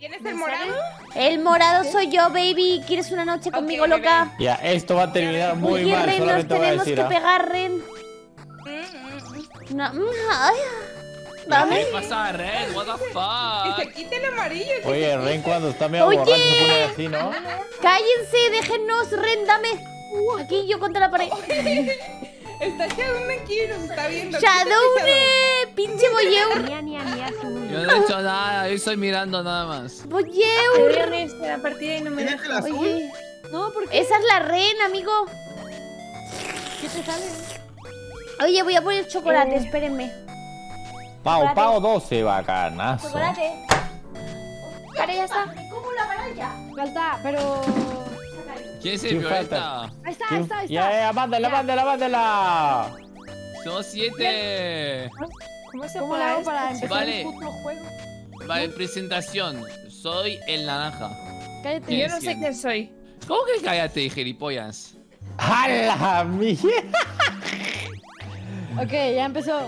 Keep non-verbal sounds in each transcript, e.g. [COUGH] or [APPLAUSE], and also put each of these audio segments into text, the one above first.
¿Quién es el morado? El morado soy yo, baby. ¿Quieres una noche conmigo, bebé. loca? Ya, esto va a terminar muy Oye, mal, Ren, nos tenemos decir. que ¿ah? pegar, Ren. No, mm, ay, ¿Qué Dame. pasa, Red? What the Que fuck? se quite el amarillo. que Oye, Ren cuando está medio Oye. borracho se pone así, ¿no? Cállense, déjennos, Ren, dame. Aquí yo contra la pared. [LAUGHS] Está Shadowne aquí, nos está viendo. Shadowne, pinche su- Yo no he hecho nada, yo estoy mirando nada más. A la partida y no me porque esa es la Ren, amigo. ¿qué te sale? Oye, voy a poner chocolate, espérenme. Pau. Pau 12, bacanazo. Chocolate. Vale, ya está. ¿Cómo la varalla? Falta, pero. ¿Quién es el ¿Quién violeta? Ahí está, ahí está, ahí está. Ya, ya, mándala, mándala, mándala. Somos siete. ¿Cómo se ¿Cómo hago para empezar Vale. el puto juego? Vale, presentación. Soy el naranja. Cállate. ¿Quién Yo no sé quién? soy. ¿Cómo que cállate, gilipollas? ¡A la mierda! Ok, ya empezó.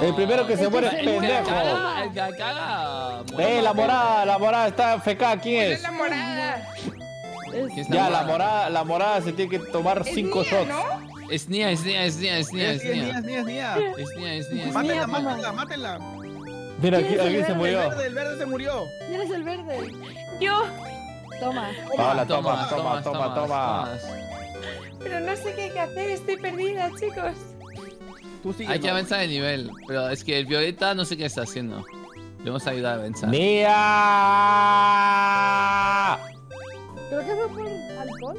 El primero que se muere es pendejo. caga, el que caga. Eh, la morada, la morada está FK, ¿quién ¿Quién es es? la morada? ¿Quién es Ya, la morada, la morada se tiene que tomar Es 5 Nia, shots. ¿no? Es Nia, es Nia, es Nia, es Nia, es Es Nia, Nia. es Nia, es Nia. Es Nia, es Nia, es Mátenla, mátenla, mátenla. Mira, ¿Quién aquí, aquí se verde? El murió. verde, el verde se murió. ¿Quién es el verde? Yo. Toma. Paola, toma, toma, toma, toma. Pero no sé qué hay que hacer. Estoy perdida, chicos. Tú sigue. Hay que avanzar de nivel, pero es que el violeta no sé qué está haciendo. Le vamos a ayudar a avanzar. ¡Nia! Creo que fue por alcohol.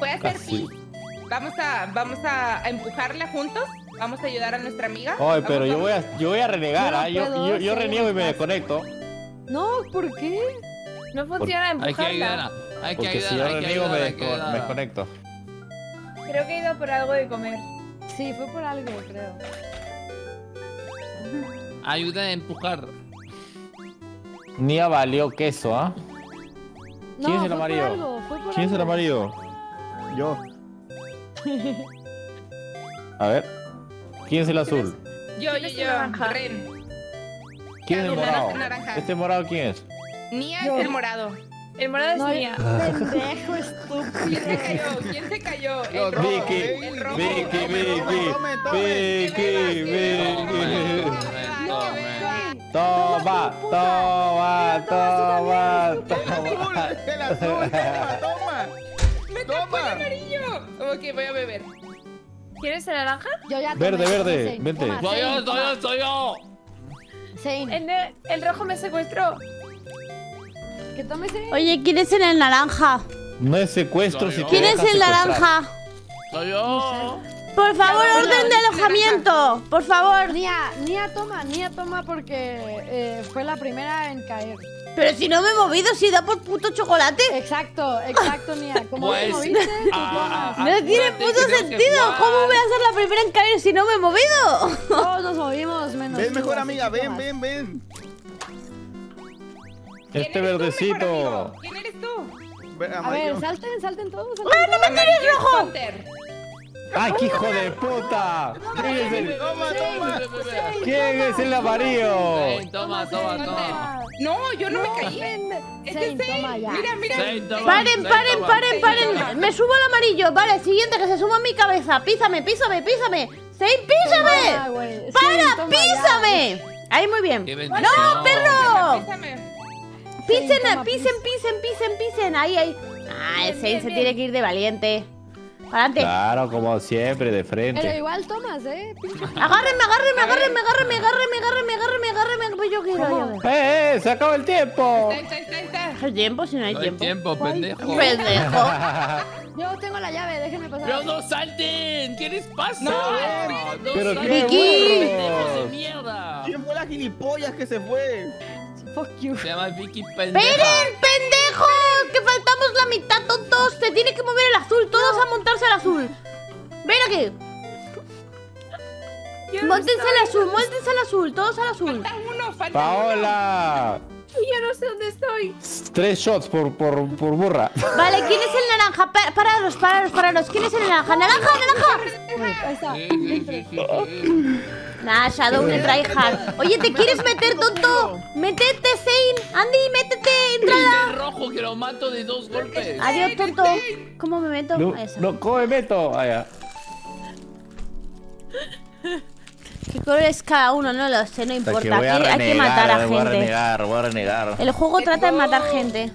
Puede hacer Casi. sí. Vamos a, vamos a, empujarla juntos. Vamos a ayudar a nuestra amiga. Ay, pero yo voy a, yo voy a renegar, ¿ah? Yo, puedo, yo, reniego y me desconecto. No, ¿por qué? No funciona Hay que ayudar, empujarla. hay que Porque si yo reniego me, desco- desconecto. Creo que he ido por algo de comer. Sí, fue por algo, creo. Ayuda a empujar. Nia valió queso, ¿ah? No, ¿Quién es el amarillo? algo, ¿Quién es el amarillo? Yo. A ver. ¿Quién es el azul? Yo, yo, ¿Quién es yo. Ren. ¿Quién es el Naranja, morado? naranja. ¿Este morado quién es? Nia es el morado. El morado es mía. [LAUGHS] Pendejo ¿Quién se estúpido. cayó? ¿Quién se cayó? El rojo. Vicky, El rojo. Vicky, Vicky, tome, tome. Vicky, tome. Toma, toma, toma, El toma. azul, el azul, toma, voy a beber. ¿Quieres el naranja? Yo ya tomé, Verde, verde, Zane, vente. toma, Soy yo, Zane, soy yo, soy yo. Zane, El, ne- el rojo me secuestró. que tome Zane. Oye, ¿quién es el naranja? No es secuestro si yo. te ¿Quién es dejas el secuestrar. naranja? Soy yo. Por favor, Ya, orden de alojamiento. Por favor. Nia, Nia toma, Nia toma porque eh, fue la primera en caer. Pero si no me he movido, si da por puto chocolate. Exacto, exacto, Nia. Como te Pues, moviste, tú ah, tomas. ah, No tiene Acuérdate puto sentido. ¿Cómo voy a ser la primera en caer si no me he movido? Todos nos movimos menos. Ven, tú, mejor amiga, ven, ven, ven. ¿Quién Este tú, verdecito. ¿Quién eres tú? Ven, A ver, salten, salten todos. salten todos. Amarillo es Hunter. ¡Ay, qué hijo de puta! ¿Quién es el, Toma, toma. ¿quién es el amarillo? Toma, toma, toma. No, yo no me caí. Este es Zane. toma ya. Mira, mira. Paren, paren, toma. paren, paren. Me subo al amarillo. Vale, siguiente, que se suma a mi cabeza. Písame, písame, písame. ¡Zane, Toma, písame! ¡Para, písame! Ahí, muy bien. ¡No, perro! Písame. Pisen, toma, pisen, pisen, pisen, pisen. Ahí, ahí. Ah, el bien, se tiene que ir de valiente. Adelante. Claro, como siempre, de Pero frente. igual tomas, ¿eh? Agárrenme, agárrenme, agárrenme, agárrenme, agárrenme, agárrenme, agárrenme, agárrenme. Pues yo quiero. ¡Eh, eh! ¡Se acaba el tiempo! Está, está, está. ¿Hay tiempo? Si no hay No hay tiempo. tiempo, pendejo. Pendejo. [LAUGHS] Yo tengo la llave, déjenme pasar. Pero no salten, ¿qué les pasa? No, no Pero salten, qué Vicky. pendejos de mierda. ¿Quién fue la gilipollas que se fue? Fuck you. Se llama Vicky pendeja. ¡Esperen, pendejos! ¡Que faltamos la mitad, tontos! Se tiene que mover el azul, todos a montarse al azul. Ven aquí. Móntense al azul, móntense al azul, todos al azul. Falta uno, falta uno. ¡Paola! yo no sé dónde estoy. Tres shots por, por, por burra. Vale, ¿quién es el naranja? Pa- pararos, pararos, pararos. ¿Quién es el naranja? ¡Naranja, naranja! Ahí está. Nah, Shadow de tryhard. Oye, ¿te quieres meter, tonto? Métete, Zane. Andy, métete, entrada. El rojo que lo mato de dos golpes. Adiós, tonto. ¿Cómo me meto? No, no, ¿cómo me meto? Allá. ¿Qué color es cada uno? No lo sé, no importa. que hay que matar a renegar, voy a gente. renegar, voy a renegar. El juego trata de matar gente.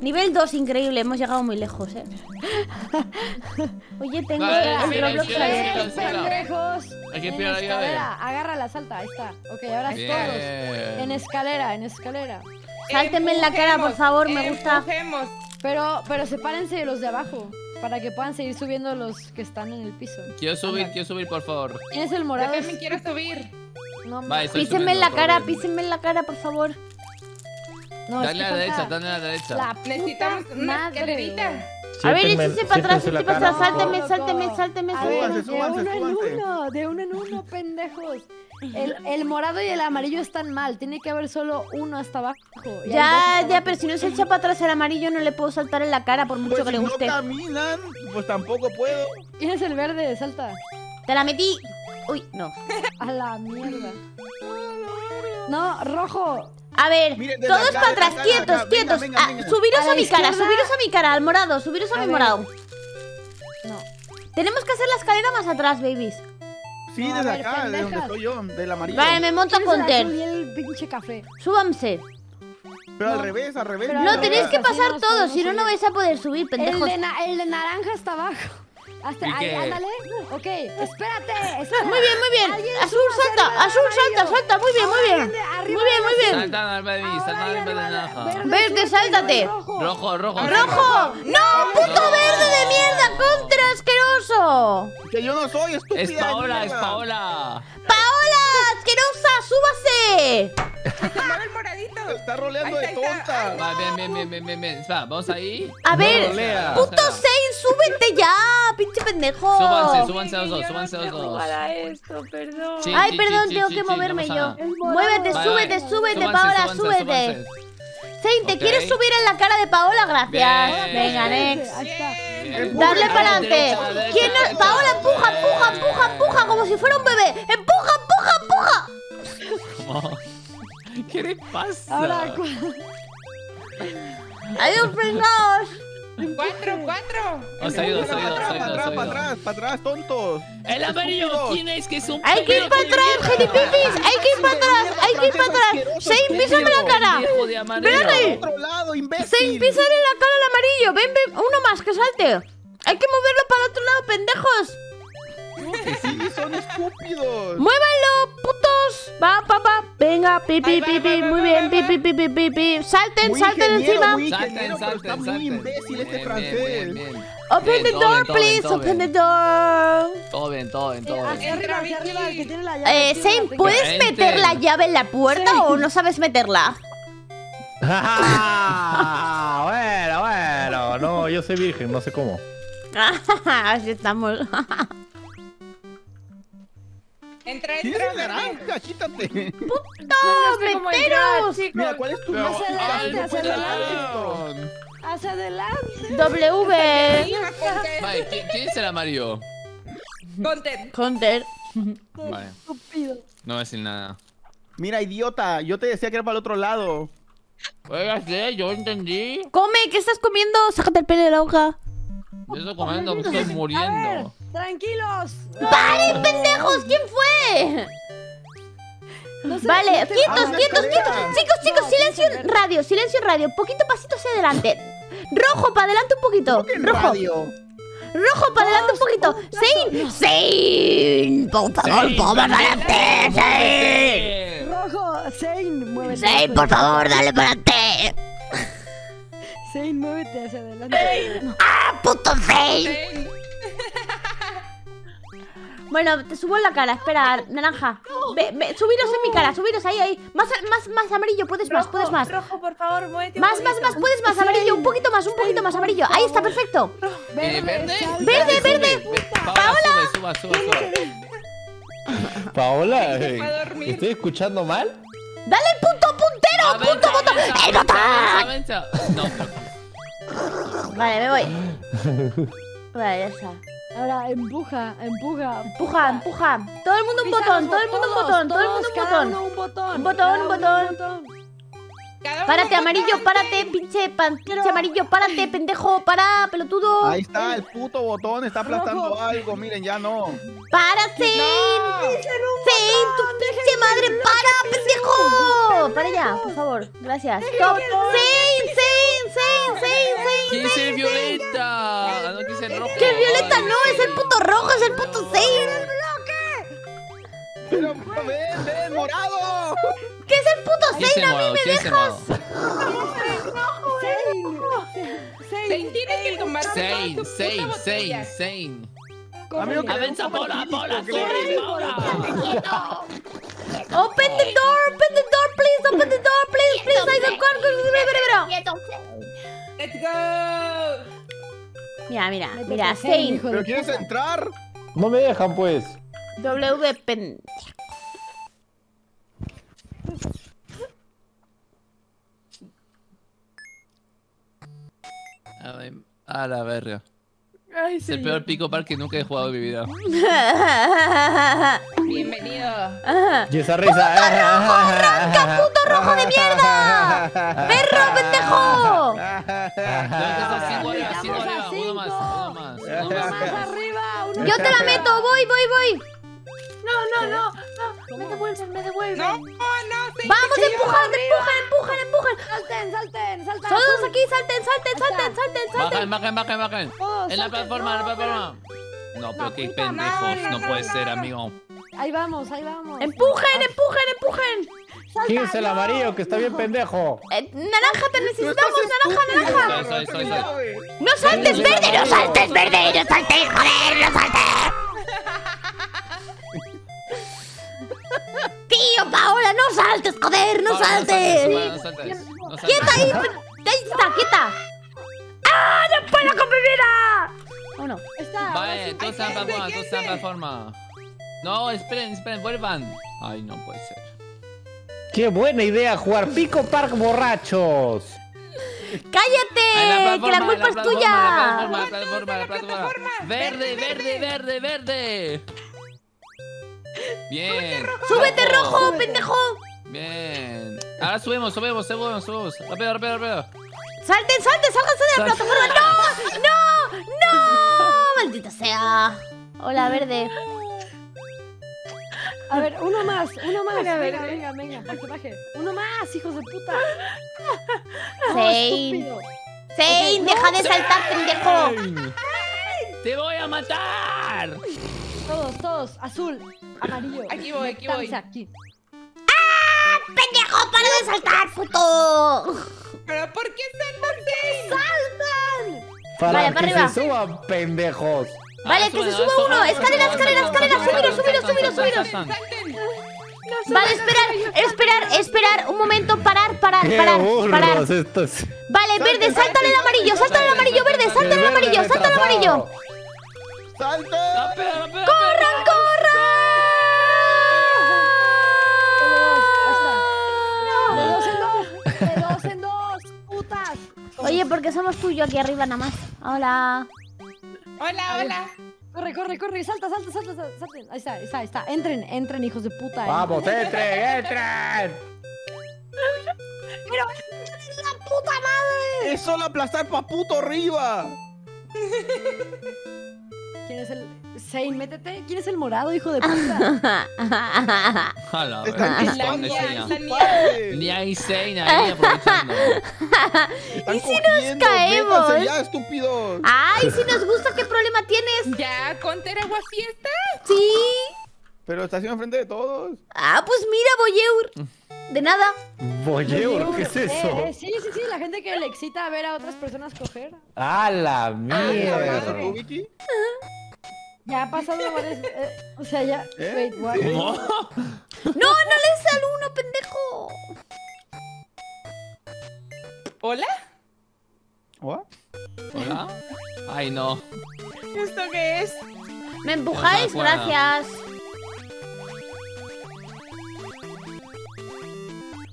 Nivel 2, increíble, hemos llegado muy lejos, eh. [LAUGHS] Oye, tengo Vale, el Roblox abierto. Hay que a la llave. escalera. Agárrala, salta, ahí está. Ok, ahora todos. En escalera, en escalera. Sáltenme en la cara, por favor, me gusta. Pero, pero sepárense de los de abajo. Para que puedan seguir subiendo los que están en el piso. Quiero subir, quiero subir, por favor. ¿Quién es el Yo morado? también quiero subir. No, estoy Písenme en la cara, písenme en la cara, por favor. no, Dale a la derecha, dale a la derecha. La puta Necesitamos una madre. escalerita. A ver, échense para atrás, échense para atrás. Sálteme, sálteme, sálteme, sálteme. de uno en uno, de uno en uno, pendejos. El, el morado y el amarillo están mal. Tiene que haber solo uno hasta abajo. Ya, hasta ya, pero si no se echa para atrás el amarillo, no le puedo saltar en la cara por mucho Pues que le guste. no caminan, pues tampoco puedo. ¿Quién es el verde? Salta. Te la metí. Uy, no. A la mierda. No, rojo. A ver, Miren, de todos para atrás, de quietos, venga, quietos. venga, Ah, subiros A mi cara, subiros a mi cara, al morado, subiros a, A mi ver. morado. No. Tenemos que hacer la escalera más atrás, babies. Sí, No, desde ver, acá, de donde estoy yo, del amarillo. Vale, me monto ¿Quién es el con Ter. el pinche café? Súbanse. Pero al No. revés, al revés. Pero mira, No, tenéis que pasar todos, si no, no vais a poder subir, El pendejos. de, na- el de naranja está abajo. Hasta, ¿Y ahí, ándale. Ok, espérate. espera. Muy bien, muy bien. Azul, salta, azul, salta, salta. Muy bien, muy bien. Muy bien, muy bien. Saltan al baby, Ahora saltan al alguien baby de naranja. verde, Verde, sáltate. rojo. Rojo, rojo. ¡Rojo! ¡No! ¡Puto verde de mierda! ¡Contra asqueroso! Que yo no soy estúpida. Es Paola, es. Paola. ¡Paola! ¡Asquerosa! ¡Súbase! Se mueve el moradito. Está roleando de tonta. Va, bien, bien, bien, bien, bien, bien. Espera, vamos ahí. A ver, puto Sein, súbete ya, pinche pendejo. Súbanse, súbanse los dos, súbanse los dos. jugar a esto, perdón. Ay, perdón, tengo que moverme yo. Muévete, súbete, súbete, Paola, súbete. Sein, ¿te quieres subir en la cara de Paola? Gracias. Bien. Venga, next. La para adelante. Paola, empuja, empuja, empuja, empuja, como si fuera un bebé. ¿Qué le pasa? Ahora, Adiós, pringaos. Cuatro, cuatro. Os ayudo, os Para ayudo, os atrás, ayudo, para atrás, para atrás, para atrás, tontos. El amarillo. ¿quién es que es un Hay que ir para atrás, gilipipis. Hay que ir para atrás, hay que ir para atrás. Sein, písame la cara. Viejo de amarillo. Espérate. Otro lado, imbécil. Sein, písale la cara al amarillo. Ven, ven, uno más, que salte. Hay que moverlo para el otro lado, pendejos. Que sí, son estúpidos. ¡Muévanlo, putos! Va, papá. Venga, pi, pi, pi, pi. Muy bien, pi, pi, pi, pi, pi, pi. Salten, Muy salten encima. muy Salten, salten, está muy imbécil este Bien, francés. bien, bien, bien. Open the door, please. Open the door. Todo bien, todo bien, todo hacia bien. arriba, hacia arriba, el que tiene la llave. Eh, Sein, ¿puedes meter la llave en la puerta o no sabes meterla? [LAUGHS] Ah, bueno, bueno. No, yo soy virgen, no sé cómo. [LAUGHS] Así estamos. [LAUGHS] Entra, Tienes entra. el verde. naranja, quítate. ¡No, sé cómo entrar, meteros! Mira, ¿cuál es tu nombre? adelante, hacia adelante. Hacia adelante. W. Conter. ¿quién, es el amarillo? Conter. Counter. Vale, Estúpido. no voy a decir nada. Mira, idiota, yo te decía que era para el otro lado. Oiga, sí, yo entendí. Come, ¿qué estás comiendo? Sácate el pelo de la boca. Yo estoy comiendo, me estoy A ver, muriendo. Tranquilos. ¡Vale, pendejos! ¿Quién fue? No sé, Vale, quietos, Ah, quietos, quietos. Chicos, chicos, No, silencio en radio, silencio en radio. Poquito pasito hacia adelante. Rojo, para adelante un poquito. Rojo, radio. rojo, para adelante un poquito. Sein, Sein, por favor, por adelante. Sein. Rojo, Sein, muévete. Sein, por favor, dale para adelante. Sein, muévete hacia adelante. ¡Ah, puto Sein! Bueno, te subo en la cara, espera, naranja. Ve, ve, subiros en mi cara, subiros ahí, ahí. Más, más, más amarillo, puedes más, puedes más. Rojo, por favor, muévete Más, más, más, puedes más, amarillo, un poquito más, un poquito más amarillo. Ahí está, perfecto. ¿Verde? Verde, verde. ve- Paola, sube, suba, suba, suba. Paola, [LAUGHS] eh. ¿estoy escuchando mal? Dale el punto puntero, punto, avanza, ¡El botón! avanza. No, pero- Vale, me voy. [LAUGHS] Vale, ya está. Ahora, empuja, empuja. Empuja, empuja. Todo el mundo un botón, todo el mundo un botón, todo el mundo un botón. un botón. Un botón, Párate, amarillo, párate, pinche, pan, pinche amarillo, párate, pendejo, para, pelotudo. Ahí está, el puto botón está aplastando Rojo. algo. Miren, ya no. ¡Para, Zane! No. ¡Zane, tu pinche madre! ¡Para, pendejo! Para ya, por favor. Gracias. Stop. ¡Zane, Zane, Zane, Zane, Zane! ¿Quién es el violeta? No, ¿quién es el rojo? ¡Que el violeta no! ¡Es el puto rojo! ¡Es el puto Zane! Pero, ven, ven, morado. ¿Qué es el puto ¿Quién es el Zane? ¡A mí me ¿Quién es el dejas! morado? Zane tiene que tomar Zane, Amigo, que Avanza, bola, bola, que corre. Open the door, open the door, please, open the door, please, please. I don't want Let's go. Mira, mira, mira, Zane, Zane. hijo de ¿Pero quieres entrar? No me dejan, pues. W pen... A ver, A la verga. Ay, Es el peor pico par que nunca he jugado en mi vida. Bienvenido. Y esa risa. puto rojo de mierda! ¡Perro, pendejo! Estamos a Uno más, cinco. uno más, uno Uno más. más arriba, uno Yo te la meto, voy, voy, voy. No, no, no, no. Me devuelven, me devuelven. No, no, Zane. Vamos, empujan, empujan, empujan, empujan. Salten, salten, salten. Todos aquí, salten, salten, salten, salten, Bajen, salten. bajen, bajen, bajen. Todos En la plataforma, en la No, plataforma. No, pero qué pendejos. No no, puede no, ser, no. amigo. Ahí vamos, ahí vamos. Empujen, empujen, empujen. ¿Quién es el amarillo que está bien pendejo? Eh, naranja, te necesitamos, naranja, naranja. Soy, soy, soy, soy. No saltes, verde, no saltes, verde, no saltes, joder, no saltes. Tío, Paola, no saltes, joder, no Ahora, saltes. No saltes, no saltes. Quieta ahí, ahí está, quieta. ¡Ah, no puedo con mi vida! Oh, no. Está. Vale, sí. todos están en plataforma, todos están plataforma. No, esperen, esperen, vuelvan. Ay, no puede ser. ¡Qué buena idea jugar Pico Park borrachos! ¡Cállate! ¡Que la culpa es tuya! La plataforma, la plataforma, la plataforma. Verde, verde, verde, verde. Bien. ¡Súbete, rojo, pendejo! Bien. Ahora subimos, subimos, subimos, subimos. Rápido, rápido, rápido. ¡Salten, salten, sálganse de la Sal- plataforma! ¡No! ¡No! ¡No! ¡Maldita sea! Hola, verde. A ver, uno más, uno más. Venga, Venga, venga, venga, baje, baje. Uno más, hijos de puta. Zane. Estúpido. Zane, deja de saltar, pendejo. ¡Te voy a matar! Todos, todos. Azul, amarillo. Aquí voy, aquí voy. Aquí. ¡Pendejo, para de saltar, puto! ¿Pero por qué están Zane? Para Vale, que para arriba. se suban, pendejos. Vale, Ah, que se suban, suba uno. suban, Escalera, suban, escalera, suban, escalera. suban, Subilo, suban, subilo, suban, subilo, suban, subilo. suban. ¡Salten! Vale, esperar, esperar, esperar. Un momento, parar, parar, ¡Qué parar, parar. Vale, verde, sáltale el amarillo, sáltale el amarillo, verde, sáltale el amarillo, sáltale el amarillo. ¡Corran, corran! Oye, porque somos tú y yo aquí arriba nada más. Hola. Hola, hola. Corre, corre, corre. Salta, salta, salta, salta. salten. Ahí está, ahí está, ahí está. Entren, entren, hijos de puta. ¡Vamos, entren, entren! Pero la puta madre. ¡Es solo aplastar pa' puto arriba! ¿Quién es el Zane? Métete. ¿Quién es el morado, hijo de puta? A la Están verga, la ¿dónde mía, sería? la mía. padre. Ni hay Zane ahí aprovechando. ¿Y si nos caemos? ya, estúpidos! Ay, si nos gusta, ¿qué problema tienes? ¿Ya Conter agua fiesta? Sí. Pero está haciendo enfrente de todos. Ah, pues mira, Boyeur. De nada. Voyeur, ¿qué es Eh, eso? eh, sí, sí, sí. La gente que le excita ver a otras personas coger. ¡A la ¿Sabes eso mierda! tú, Vicky? Ya ha pasado varias. eh, o sea, ya. ¿Eh? Wait, what? ¿Cómo? [LAUGHS] No, no les al uno, pendejo. ¿Hola? ¿What? ¿Hola? Ay, no. ¿Esto qué es? ¿Me empujáis? Gracias.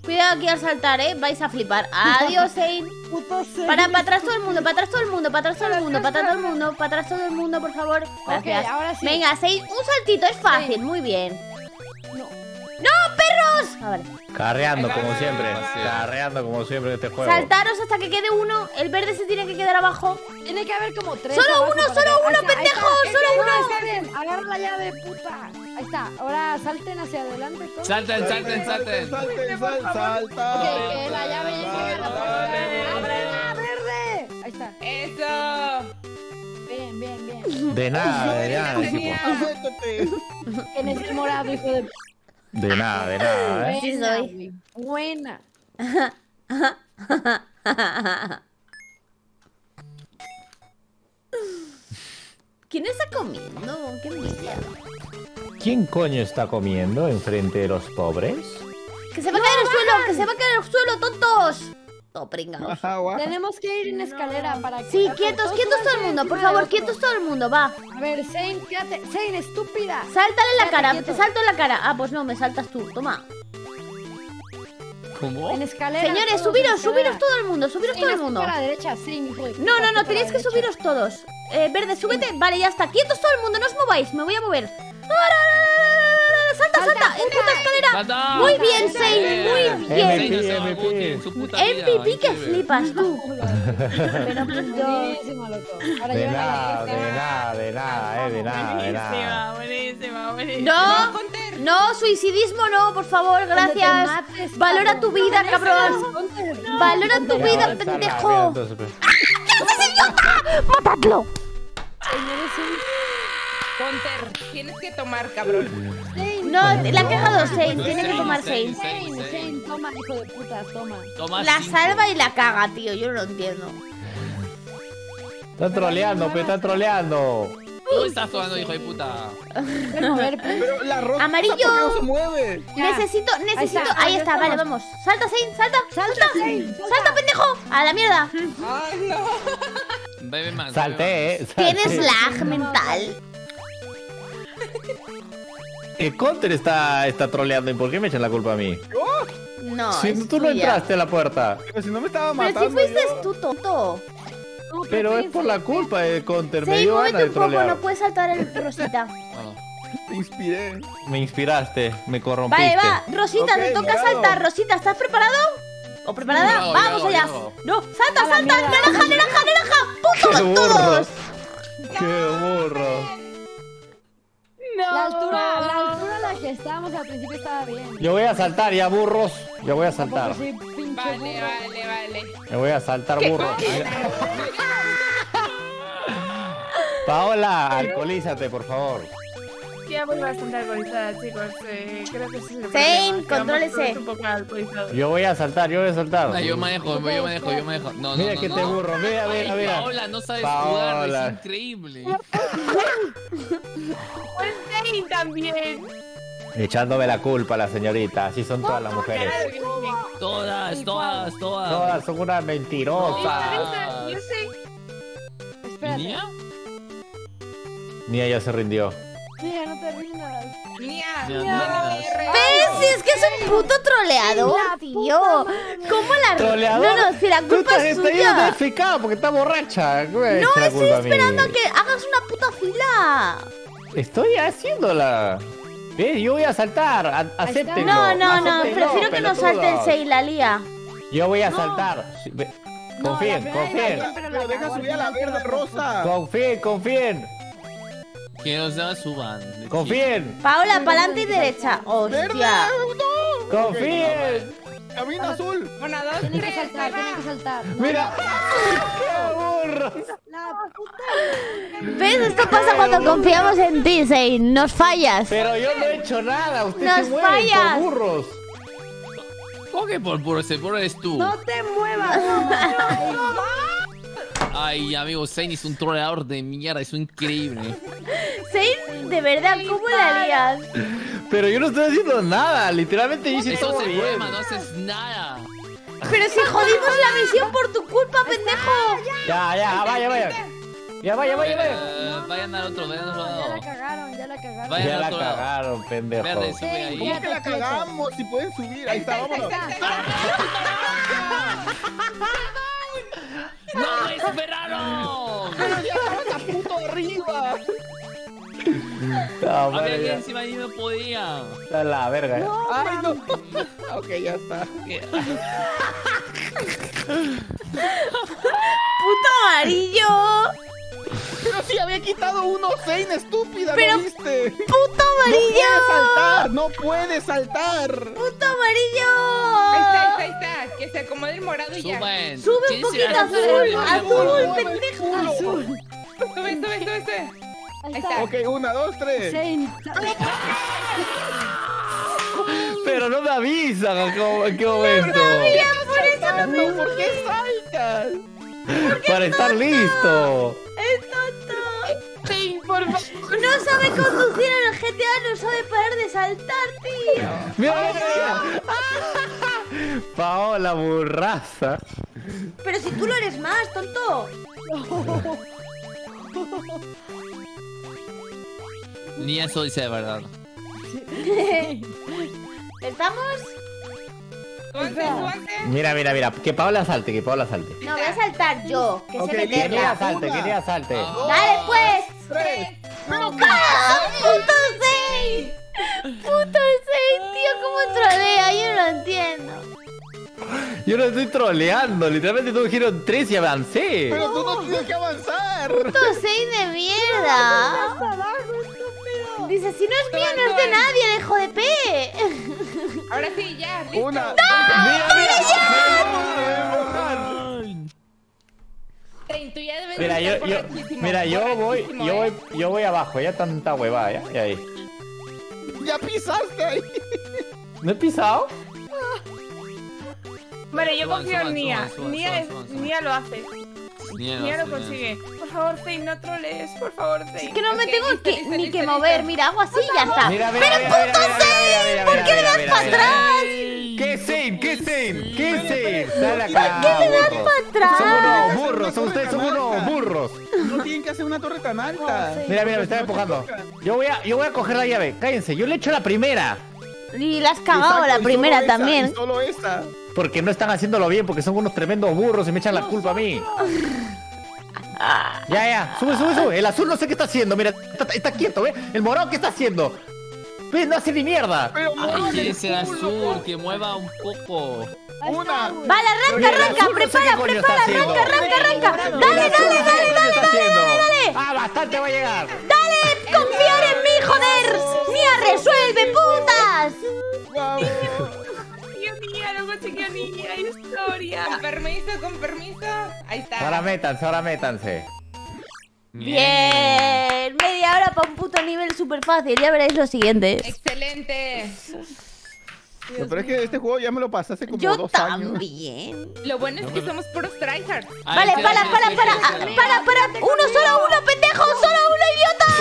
Cuidado. aquí al saltar, ¿eh? Vais a flipar. Adiós, [LAUGHS] Zane. Para, para atrás todo el mundo, para atrás todo el mundo, para atrás todo el mundo, para atrás todo el mundo, para atrás todo el mundo, por favor. Gracias. ahora sí. Venga, Zane, un saltito, es fácil, muy bien. No. ¡No, perros! Ah, vale. Carreando como siempre. Carreando como siempre en este juego. Saltaros hasta que quede uno. El verde se tiene que quedar abajo. Tiene que haber como tres. ¡Solo uno, solo uno, pendejo! ¡Solo No, uno! está bien. Agarra la llave, puta. Ahí está. Ahora salten hacia adelante todos. Salten, salten, salten. Salten, salten, salta. Ok, que la llave llegue a la puerta. ¡Ábrela, verde! Ahí está. Eso. Bien, bien, bien. De nada, de nada. En ese morado, hijo de... De nada, de nada, ¿eh? Sí Buena, soy. Buena. ¿Quién está comiendo? ¡Qué envidia! ¿Quién coño está comiendo enfrente de los pobres? ¡Que se va a caer el suelo! ¡Que se va a caer el suelo, tontos! Todo pringados. [LAUGHS] Guau. Tenemos que ir en escalera para que... Sí, quietos, quietos todo el mundo, por favor, quietos todo el mundo, va. A ver, Zane, quédate. Zane, estúpida. Sáltale en la Quédate cara, quieto. te salto en la cara. Ah, pues no, me saltas tú, toma. ¿Cómo? En escalera. Señores, subiros, subiros todo el mundo, subiros todo el mundo. para la derecha, Zane, hijo de No, no, no, tenéis que derecha. subiros todos. Eh, verde, súbete. Vale, ya está. Quietos todo el mundo, no os mováis, me voy a mover. Muy bien, Zane, muy MVP, bien. MVP. MVP que flipas tú. [LAUGHS] Pero pues yo... De nada, de nada, de nada, eh, de nada, de nada. buenísima, buenísima. No, no, suicidismo no, por favor, gracias. Valora tu vida, cabrón. Valora tu vida, pendejo. entonces, pues. ¡Mátalo! Hunter, tienes que tomar, cabrón. No, la ha cagado Zane, tiene que tomar Zane, Zane. Zane, Zane, toma, hijo de puta, toma. Toma La cinco. salva y la caga, tío, yo no lo entiendo. Está troleando, pe, está troleando. Tú estás jugando, hijo de puta. Bueno, a ver, pues. Pero la rosa, Amarillo. ¿por qué no se mueve? Necesito, necesito. está, Ahí está, vale, vamos. Salta, Zane, salta, salta. Salta. Salta, pendejo. A la mierda. Ay, no. Bebe más. bebe Salté, eh. Tienes lag mental. El counter está, está troleando. ¿Y por qué me echan la culpa a mí? No, Si es tú no tuya. entraste a la puerta. Pero si no me estaba Pero matando si fuiste yo. tú, tonto. Pero es por la culpa del counter. Me Sí, dio ganas de un poco, trolear. no puedes saltar el rosita. Oh. [LAUGHS] Te inspiré. Me inspiraste, me corrompiste. Vale, va, Rosita, Ok, te toca saltar. Rosita, ¿estás preparado? ¿O preparada? Yo, Vamos yo, allá. yo. No, salta, A la salta. mierda. Naranja, naranja, naranja. ¡Qué ¡Puto burro! todos! ¡Qué burro! La altura, la altura a la que estábamos al principio estaba bien. Yo voy a saltar ya, burros. Yo voy a saltar. Vale, vale, vale. Me voy a saltar, burros. [LAUGHS] Paola, alcoholízate, por favor. Ya voy bastante alcoholizada, chicos. Eh, creo que que vamos contrólese. un poco. Yo voy a saltar, yo voy a saltar. No, yo manejo, yo manejo, yo manejo. No, no, Mira no, que no. te burro, mira, mira, mira. Paola, no sabes Paola. jugar, es increíble. [LAUGHS] Pues. Echándome la culpa a la señorita, así son todas las mujeres. Todas, todas, todas. Todas son unas mentirosas. Yo sé. Nia ya se rindió. Mira, no te rindas. Nia. ¿Ves? Si es que es un puto troleador, tío. ¿Cómo la ¿Troleador? No, no, si la Tú culpa es suya. desficado porque está borracha. ¿Cómo me No, estoy esperando a que hagas una puta fila. Estoy haciéndola. Ve, yo voy a saltar. a- Acéptenlo. No, no, no, prefiero que no salte el pelotudos. 6 la lía. Yo voy a saltar. No, Confíen, la primera confíen. imagen, pero la Pero deja cagó al subir a la verde rosa. Confíen, confíen. Que los demás suban. Confíen. Paola, para adelante y derecha. ¡Verde! Hostia. ¡No! Confíen. ¡Camino azul! Una, dos, Tiene que tres, saltar, ahí tiene va. que saltar. No, Mira. [LAUGHS] ¡Qué burro! La puta. ¿Ves? Esto pasa cuando confiamos en ti, Zane. Nos fallas. Pero yo no he hecho nada. Ustedes Nos se fallas. por burros. ¿Cómo que por puro ese puro eres tú? No te muevas. Ay, amigo, Zane es un troleador de mierda, es increíble. Zane, de verdad, ¿cómo la lías? Pero yo no estoy haciendo nada. Literalmente hice Eso todo bien. problema, no haces nada. Pero si jodimos la misión por tu culpa, pendejo. Ya, ya, vaya, vaya. Ya va, ya va, ya va. Eh, vayan al otro, vayan al otro Ya la lado. cagaron, ya la cagaron. Vaya. Ya la lado. cagaron, pendejo. Verde, sube ahí. ¿Cómo que la cagamos? Si pueden subir. Ahí está, vámonos. [LAUGHS] ¡No me esperaron! Pero [LAUGHS] ya estaban a punto arriba. [LAUGHS] No, Había alguien encima y no podía. Está la verga, eh. Ay, no. [LAUGHS] Ok, ya está. [LAUGHS] ¡Puto amarillo! Pero si había quitado uno, Zane, estúpida, Pero- ¿no viste? ¡Puto No amarillo! puede saltar, no puede saltar. ¡Puto amarillo! Ahí está, ahí está, ahí está. Que se acomode el morado y ya. Suben. Sube un ¿Quién poquito azul, Azul, pendejo. Azul. Sube, sube, sube, sube. Ahí está. Ok, una, dos, tres. Zane. Pero no me avisan en qué- en qué momento. Saltando, ¿Por qué saltas? Para estar listo. ¡Es tonto! No sabe conducir en el GTA, no sabe parar de saltar, tío. Mira, mira, mira. Paola burraza. Pero si tú lo eres más, tonto. [LAUGHS] Ni eso dice de verdad. ¿Estamos? Mira, mira, mira. Que Paola salte, que Paola salte. No, voy a saltar yo, que Ok, sé Que Nia meterla. salte, que Nia salte. Ah. Dale, pues. Tres. ¡Ah! ¡Puto Zane! ¡Puto Zane, tío! ¿Cómo trolea? Yo no lo entiendo. Yo no estoy troleando. Literalmente todos dijeron tres y avancé. Pero tú no tienes que avanzar. ¡Puto Zane de mierda! Dice, si no es mío, no es de nadie, dejo de P. [LAUGHS] Ahora sí, ya. listo. Una. Mira, mira. Debes Mira, de yo, yo, mira, yo voy, yo ¿eh? voy, yo voy abajo, ya tanta huevada, ya, ya ahí. Ya pisaste ahí. ¿No he pisado? Vale, yo confío en Nia. Nia, lo hace. Ni Nia lo consigue. Por favor, Zane, no trolees. Por favor, Zane. Es que no me tengo listo, que, listo, ni listo, que listo. mover. Mira, hago así y ya está. Mira, mira, ¡Pero puto mira, ¿Por qué le mira, das mira, para mira. atrás? ¿Qué Zane? ¿Qué Zane? ¿Qué Zane? Dale ¿Por qué le das para Son atrás? unos burros, son ustedes son unos burros. No tienen que hacer una torre tan alta. Mira, mira, me están empujando. Yo voy a, yo voy a coger la llave. Cállense, yo le echo la primera. Y la has cagado la primera esa, también. Solo esa. Porque no están haciéndolo bien, porque son unos tremendos burros y me echan la culpa a mí. Ya, ya, sube, sube, sube. El azul no sé qué está haciendo, mira, está, está quieto, ¿ves? El morado, ¿qué está haciendo? ¿Ves? No hace ni mierda. Pero ese el azul, que mueva un poco. Una. Vale, arranca, arranca, azul no sé prepara, prepara, arranca, arranca, arranca. Dale, dale, dale, dale, dale, dale. Ah, bastante va a llegar. Dale, confiar en mí, joder. Nia, resuelve, putas. Consiguió Nia. Historia. Con permiso, con permiso. Ahí está. Ahora métanse, ahora métanse. Bien, media hora para un puto nivel súper fácil. Ya veréis lo siguiente. Excelente. Pero es que este juego ya me lo pasé hace como Yo dos años. también. Lo bueno es que somos puros tryhards. Vale, para, para, para, espera. para, para. Uno, solo uno, pendejo, solo uno, idiotas.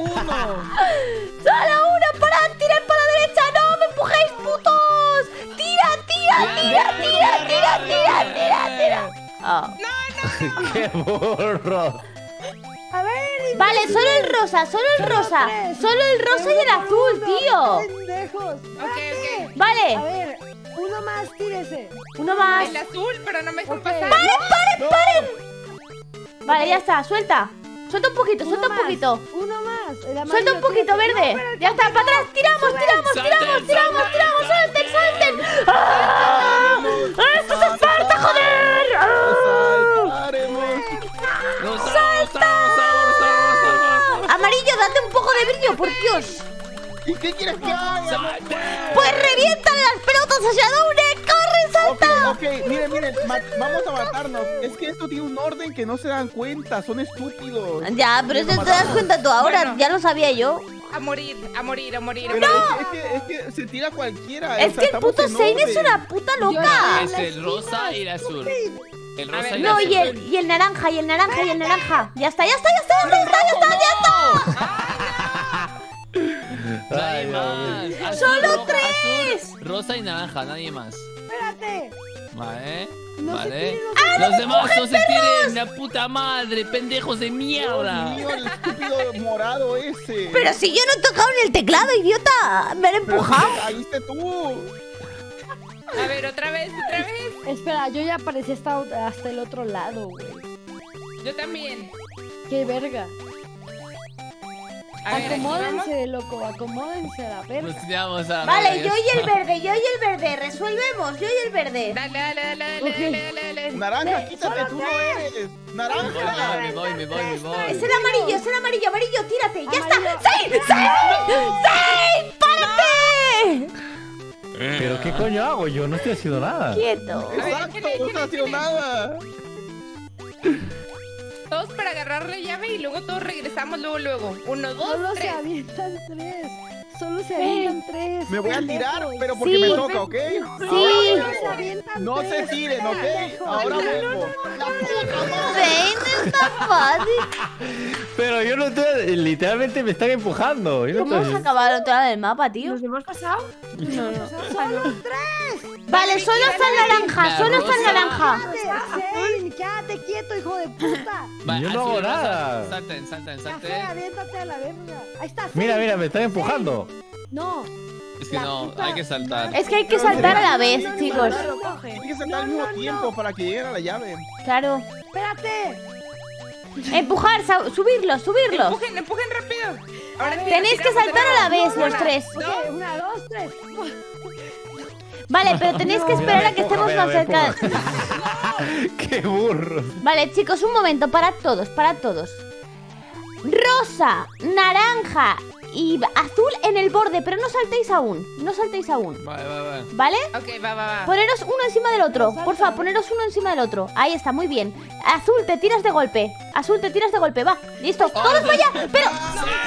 Uno. Solo uno, [LAUGHS] para, tirar para la derecha. No, me empujéis, putos. Tira, tira, tira, tira, tira, tira, tira, tira. Ah. [LAUGHS] ¡Qué burro! A ver, Vale, solo el rosa, solo el rosa. Solo el rosa y el azul, tío. pendejos. Ok, ok. A Vale, ver, uno más, tírese. uno más. El azul, pero no me dejan Ok. pasar. ¡Paren, paren, paren! Vale, ya está, suelta. Suelta un poquito, Uno suelta un poquito. Uno más. El Suelta un poquito, verde. Ya está, para atrás. Tiramos, tiramos, tiramos, tiramos, tiramos. Suelten, suelten. ¡Ah! ¡Esto es Esparta, joder! ¡Ah! Saltaremos. ¡No, salvamos, salvamos, salvamos, salvamos, salvamos! Amarillo, date un poco de brillo, por Dios. ¿Y qué quieres que haga? Pues revientan las pelotas a Shadowne. ¡Corre, Ok, salta! ok, miren, miren, ma- vamos a matarnos. Es que esto tiene un orden que no se dan cuenta, son estúpidos. Ya, pero eso te das cuenta tú ahora. Bueno. Ya lo sabía yo. A morir, a morir, a morir. Pero es, que, es, que, es que se tira cualquiera. Es o sea, que el puto Zane es una puta loca. Es el rosa y el azul. El rosa ver, y el No, y el, y el naranja, y el naranja, y el naranja. Ya está, ya está, ya está, ya está, ya está, ya está. No hay Ay, Dios mío. más. Azul, ¡Solo rojo, tres! azul, rosa y naranja, nadie más. Espérate. Vale. No se vale. tiren, no se Los demás no se tiren, la puta madre, pendejos de mierda. Dios mío, el estúpido morado ese. Pero si yo no he tocado ni el teclado, idiota. Me han Pero empujado. si te caíste tú. A ver, otra vez, otra vez. Espera, yo ya aparecí hasta, hasta el otro lado, güey. Yo también. Qué verga. Ver. Acomódense, loco, acomódense a la verga. Pues vamos a Vale, ver yo y el verde, yo y el verde. Resolvemos, yo y el verde. Dale, dale, dale, dale, Ok. dale, dale, dale. Naranja, quítate, tú no eres. Naranja. Me voy, me voy, me voy, Es el amarillo, es el amarillo, amarillo, tírate. ¡Ya Amarillo. está! ¡Sí! ¡Sí! ¡Sí! ¡Párate! ¿Pero qué coño hago? Yo no estoy haciendo nada. Quieto. Exacto, no estás haciendo nada. Todos para agarrar la llave y luego todos regresamos luego, luego. Uno, dos, Solo se avientan tres. Solo se avientan tres. Me voy a tirar, pero porque Sí. me toca, ¿ok? Sí. No se tiren, ¿ok? Ahora vuelvo. Ven, no está fácil. Pero yo no estoy. Literalmente me están empujando. Yo no ¿Cómo hemos acabado lado del mapa, tío? ¿Nos hemos pasado? No, no. Solo tres. Vale, solo está el naranja, solo está el naranja. Quédate, quieto, hijo de puta. Vale, Yo no hago nada. Salten, salten, salten. aviéntate a la verga. Ahí está. Mira, mira, me están empujando. No. Es que La no, puta hay que saltar. Es que hay que saltar a la vez, chicos. Hay que saltar al mismo tiempo para que lleguen a la llave. Claro. Espérate. Empujar, sa- subirlo, subirlo. Empujen, empujen rápido. Ahora Tenéis que saltar a la vez los tres. Una, dos, tres. Vale, pero tenéis que esperar a que estemos más cerca. ¡Qué burro! Vale, chicos, un momento, para todos, para todos. Rosa, naranja y azul en el borde, pero no saltéis aún, no saltéis aún, Vale, vale, vale. ¿vale? Ok, va, va, va. Poneros uno encima del otro, por favor, poneros uno encima del otro. Ahí está, muy bien. Azul, te tiras de golpe. Azul, te tiras de golpe, va. Listo, todos para allá. Pero,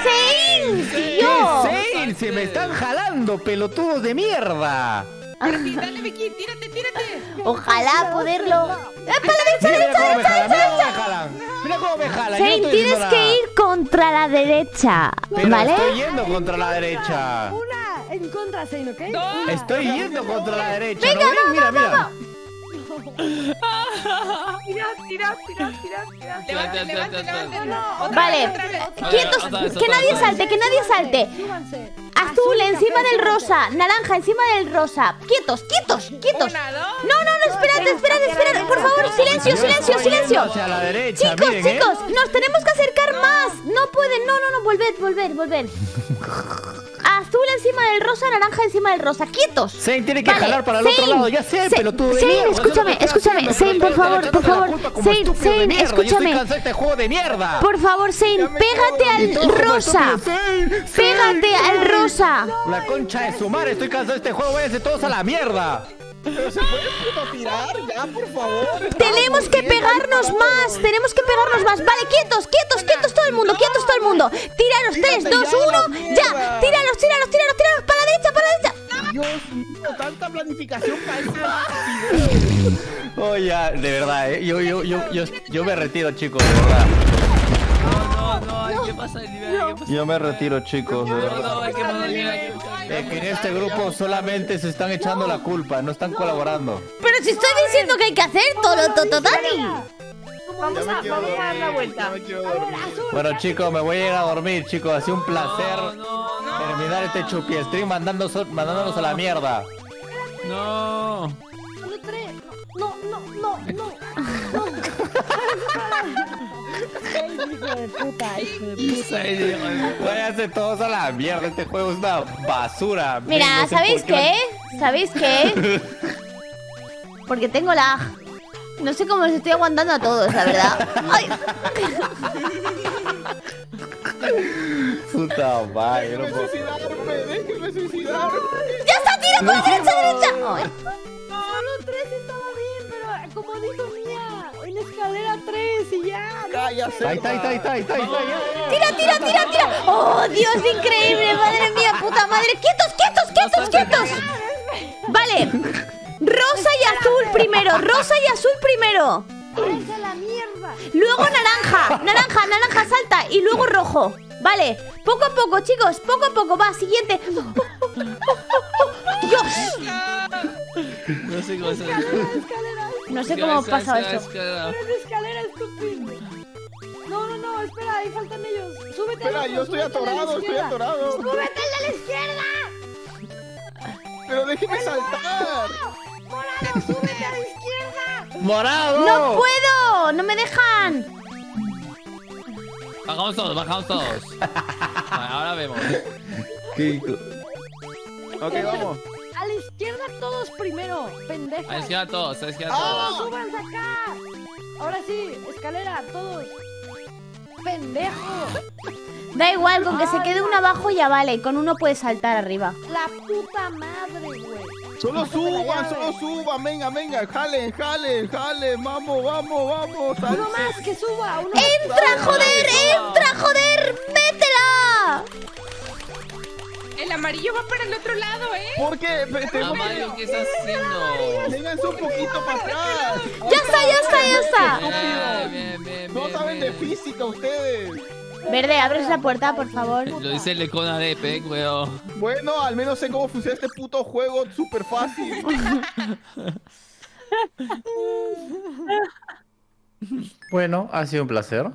¡Sein! ¡Tío! ¡Sí! ¡Se me están jalando, pelotudos de mierda! Ahora sí, dale, Vicky, tírate, tírate. Ojalá poderlo. ¡Epa, la Mira, derecha, mira derecha, cómo me jalan. Mira cómo me jalan. Mira cómo me jalan. yo no tienes que nada. ir contra la derecha, Pero ¿vale? estoy yendo contra la derecha. Una en contra, Zane, ¿ok? Una. Estoy yendo contra la derecha. Venga, ¿no ven? Mira, mira. Tira, tira, tira, tira, tira. Levante, Tira, tira, levante, levante. Vale. vez, otra vez. Quietos, que nadie salte, que nadie salte. Azul encima del rosa, naranja encima del rosa. Quietos, quietos, quietos. Una, dos. No, no, no, esperad, esperad, esperad. Por favor, silencio, silencio, silencio. Chicos, ¿eh? chicos, nos tenemos que acercar más. No pueden, no, no, no, volved, volved, volved. [LAUGHS] Azul encima del rosa, naranja encima del rosa. Quietos. Zane tiene que Vale, jalar para el otro Zane, lado. Ya sé, Zane, pelotudo de mierda. escúchame, escúchame. Zane, por favor, pero por favor. Yo estoy escúchame. cansado de este juego de mierda. Por favor, me pégate al rosa. Zane, Pégate al rosa. La concha de su madre, estoy cansado de este juego, váyanse todos a la mierda. Pero se puede puto tirar, ya, por favor. Tenemos que pegarnos más, tenemos que pegarnos más. Vale, quietos, quietos, quietos todo el mundo, quietos todo el mundo. Tíralos, 3, Tírate 2, ya, 1, la ya. Tíralos, tíralos, tíralos, tíralos. Para la derecha, para la derecha. Dios mío, tanta planificación para Oye, ya, de verdad, eh, yo, yo, yo, yo, yo me retiro, chicos, de verdad. No, no, hay que pasar el nivel, hay que pasar. Yo me retiro, chicos, de No, verdad. no, hay que pasar el nivel. hay que pasar el Es que en este grupo solamente se están echando la culpa, no están colaborando. Pero si estoy diciendo que hay que hacer todo, todo, Dani. Vamos a, vamos a dar la vuelta. Bueno, chicos, me voy a ir a dormir, chicos. Ha sido un placer No, no, terminar este chupi stream mandando, mandándonos a la mierda. no. No, no, no, no. [LAUGHS] hijo de puta, hijo de puta. Zane, hijo de- Váyanse todos a la mierda, este juego es una basura. Mira, No sé ¿sabéis qué qué? ¿Sabéis qué? Porque tengo lag. No sé cómo los estoy aguantando a todos, la verdad. Ay, Puta madre, no puedo- Suicidarme, déjenme suicidarme. ¡Ya está! ¡Tira por la derecha, derecha! Ay. Como dijo Mía, en escalera tres y ya. Cállate. Ahí está, ahí está, ahí está, ahí está, ahí está, ya. ¡Tira, tira, tira, tira! ¡Oh, Dios, increíble! ¡Madre mía, puta madre! ¡Quietos, quietos, quietos, quietos! Vale. Rosa y azul primero. Rosa y azul primero. ¡Esa es la mierda! Luego naranja. Naranja, naranja, salta. Y luego rojo. Vale. Poco a poco, chicos. Poco a poco. Va, siguiente. ¡Dios! No sé cómo se No sé cómo ha pasado eso. Escalera, estúpido. No, no, no, espera, ahí faltan ellos. Súbete. Espera, al yo estoy atorado, estoy atorado. ¡Súbete al de la izquierda! Pero déjeme saltar. ¡Morado, súbete a la izquierda! ¡Morado! ¡No puedo! ¡No me dejan! Bajamos todos, bajamos todos. [LAUGHS] Vale, ahora vemos. ¿Qué? Ok, vamos. A la izquierda todos primero, pendeja. A la izquierda todos, a la izquierda ¡Ah! todos. ¡Súbanse acá! Ahora sí, escalera, todos. ¡Pendejo! Da igual, con que se quede uno abajo ya vale. Con uno puedes saltar arriba. La puta madre, güey. Solo suban, solo suban. Venga, venga. Jalen, jalen, jalen. Vamos, vamos, vamos. Uno salte. más, que suba. Uno ¡Entra, joder! ¡Entra, joder! ¡Métela! El amarillo va para el otro lado, ¿eh? ¿Por qué? Amario, ¿qué estás haciendo? Vénganse un poquito para atrás. ¡Ya está, ya está, ya está! Bien, bien, bien, No bien, saben de física ustedes. Verde, abres la puerta, por favor. Lo dice el Lecon Adep, eh, weón. Bueno, al menos sé cómo funciona este puto juego súper fácil. Bueno, ha sido un placer.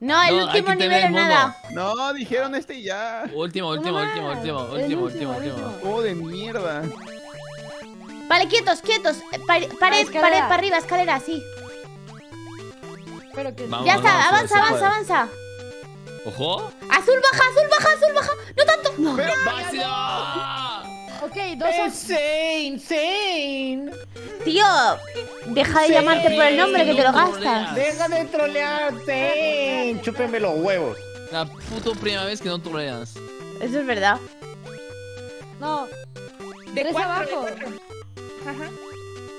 No, el No, último nivel nada. No, dijeron este y ya. Último, último, último, último, último, último, último. Juego de mierda. Vale, quietos, quietos. Eh, pa- pared, pared para arriba, escalera, sí. Pero que Vamos. Ya está, vamos, avanza, avanza, avanza. Ojo. Azul baja, azul baja, azul baja. No tanto. No. Pero, ¡Vacío! Ok, dos a... ¡Insane! ¡Insane! Tío, deja de llamarte por el nombre que te lo gastas. ¡Deja de trolear! ¡Insane! ¡Chúpenme los huevos! La puta primera vez que no troleas. Eso es verdad. No, De tres abajo. Ajá.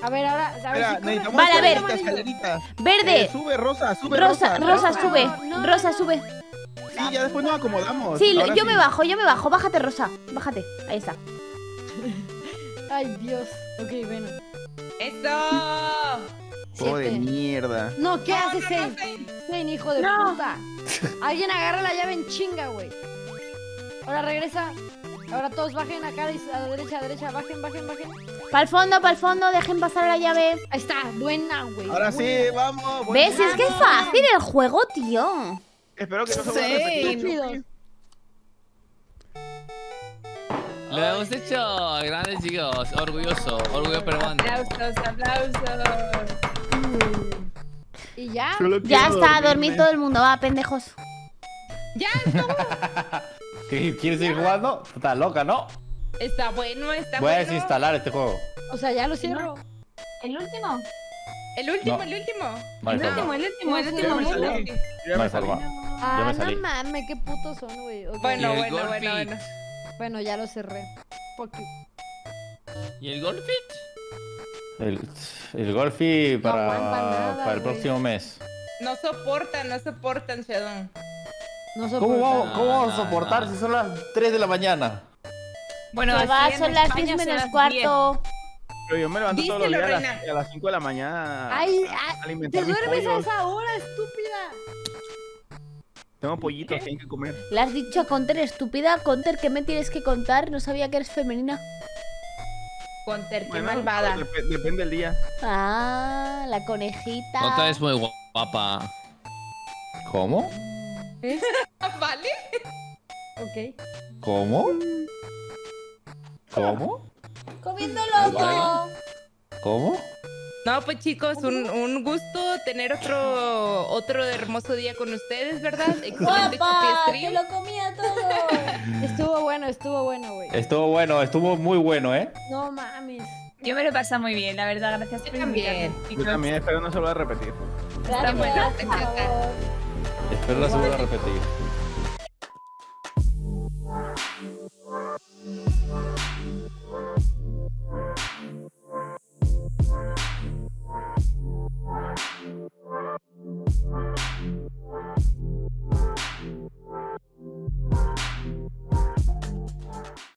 A ver, ahora... A ver Espera, si Vale, a ver. escaleritas. Eh, Verde. sube, Rosa, sube, Rosa, Rosa, Rosa. sube. No, no, Rosa, no. sube. Sí, ya después nos acomodamos. Sí, Ahora yo sí. me bajo, yo me bajo. Bájate, Rosa. Bájate. Ahí está. Ay, Dios. Ok, bueno. ¡Eso! Siete. mierda. No, ¿qué No, haces, no, Zane? no, Zane. Zane, hijo de No. puta. Alguien agarra la llave en chinga, güey. Ahora regresa. Ahora todos bajen acá a la derecha, a la derecha. Bajen, bajen, bajen. Para el fondo, para el fondo. Dejen pasar la llave. Ahí está. Buena, güey. Ahora buena. sí, vamos. ¿Ves? Es que es fácil el juego, tío. Espero que no se vuelva a Sí. Lo hemos hecho, grandes chicos. Orgulloso, orgullo peruano. Aplausos, aplausos. Y ya. Ya está, a dormir todo el mundo. Va, pendejos. Ya, [LAUGHS] ¿Qué, ¿Quieres seguir jugando? Estás loca, ¿no? está bueno, está Voy a bueno. desinstalar este juego. O sea, ya lo cierro. ¿El último? El último, No. el último. No hay El último, el último, el último. me salí. Ya salí. Ah, no mames, qué putos son, güey. Bueno, el bueno, bueno, bueno. Bueno, ya lo cerré. Porque... ¿Y el golfit? El, el Golfi para, aguanta nada, para el güey. próximo mes. No soportan, no soportan, Shadow. No ¿Cómo soporto. vamos, cómo vamos a No, soportar no. si son las 3 de la mañana? Bueno, va, son las España 10 son menos cuarto. Pero yo me levanto todos los días a las, a las 5 de la mañana. Ay, a te duermes a esa hora, estúpida. Tengo pollitos que tienen que comer. Le has dicho a Conter, estúpida. Conter, ¿qué me tienes que contar? No sabía que eres femenina. Conter, qué Bueno, malvada. dep- depende del día. Ah, la conejita. Otra es muy guapa. ¿Cómo? [LAUGHS] ¿Vale? Ok. ¿Cómo? ¿Cómo? Comiendo loco. ¿Cómo? No, pues chicos, un, un gusto tener otro otro hermoso día con ustedes, ¿verdad? [LAUGHS] Excelente te lo comía todo. Estuvo bueno, estuvo bueno, güey. Estuvo bueno, estuvo muy bueno, ¿eh? No mames. Yo me lo he pasado muy bien, la verdad. Gracias por también. invitarme, Yo también espero no se vuelva a repetir. Gracias, bueno, por favor. Espero la segunda repetir.